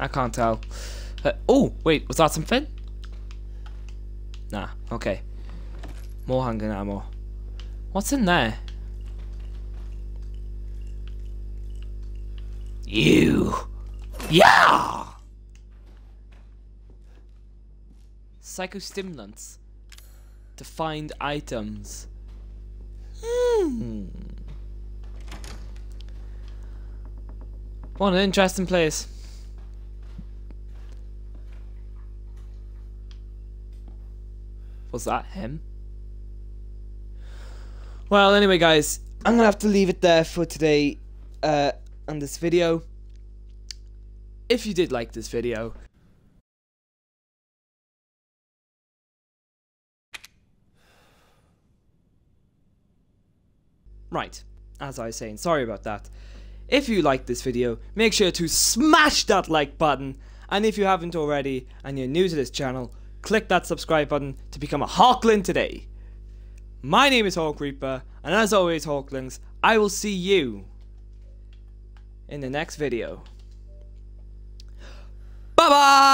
I can't tell. Uh, oh, wait, was that something? Nah, okay. More handgun ammo. What's in there? You. Yeah! Psychostimulants. To find items. Hmm. What an interesting place. Was that him? Well, anyway, guys, I'm gonna have to leave it there for today uh, on this video. If you did like this video, right, as I was saying, sorry about that. If you liked this video, make sure to smash that like button, and if you haven't already and you're new to this channel, click that subscribe button to become a Hawkling today. My name is Hawk Reaper, and as always, Hawklings, I will see you in the next video. Bye bye!